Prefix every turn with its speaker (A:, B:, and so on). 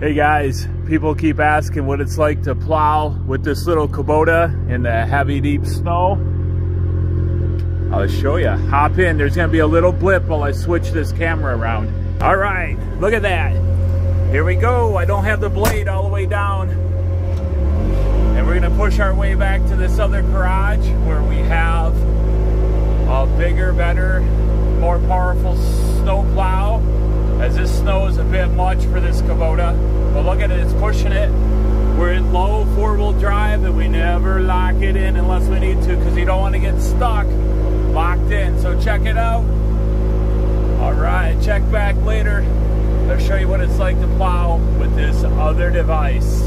A: Hey guys, people keep asking what it's like to plow with this little Kubota in the heavy deep snow. I'll show you. Hop in. There's going to be a little blip while I switch this camera around. All right, look at that. Here we go. I don't have the blade all the way down. And we're going to push our way back to this other garage where we have a bigger, better, more powerful snow plow as this snow is a bit much for this Kubota. But look at it, it's pushing it. We're in low four-wheel drive and we never lock it in unless we need to because you don't want to get stuck locked in. So check it out. All right, check back later. I'll show you what it's like to plow with this other device.